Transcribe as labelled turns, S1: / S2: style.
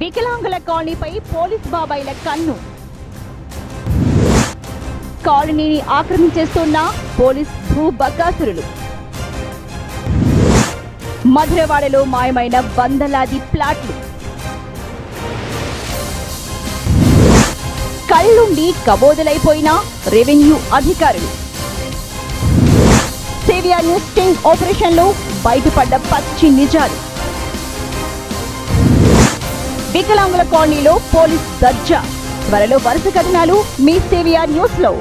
S1: వికలాంగుల కాలనీపై పోలీస్ బాబాయిల కన్ను. కాలనీని ఆక్రమించేస్తున్న పోలీస్ భూ బకాసురులు. మధురవాడలో మాయమైన వందలాది ప్లాట్లు. కళ్ళుండి కబోదులైపోయిన రెవెన్యూ అధికారులు. సేవియా న్యూస్ స్టింగ్ ఆపరేషన్లో బయటపడ్డ పచ్చి నిజాలు. వికలాంగుల కాలనీలో పోలీస్ దర్జా. త్వరలో వరుస కథనాలు మీ సేవియా న్యూస్లో